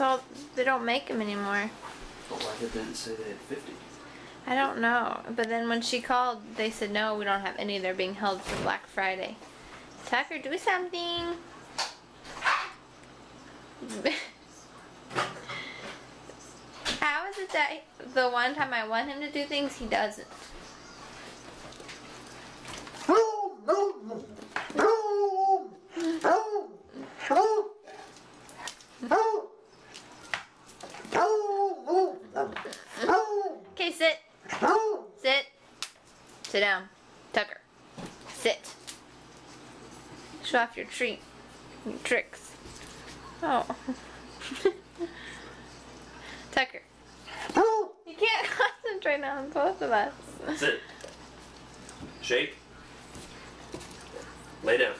So they don't make them anymore. But like it didn't say they had 50. I don't know. But then when she called, they said no, we don't have any. They're being held for Black Friday. Tucker, do something. How is it that the one time I want him to do things, he doesn't? Okay, sit. Sit. Sit down. Tucker. Sit. Show off your treat. Your tricks. Oh. Tucker. You can't concentrate on both of us. Sit. Shake. Lay down.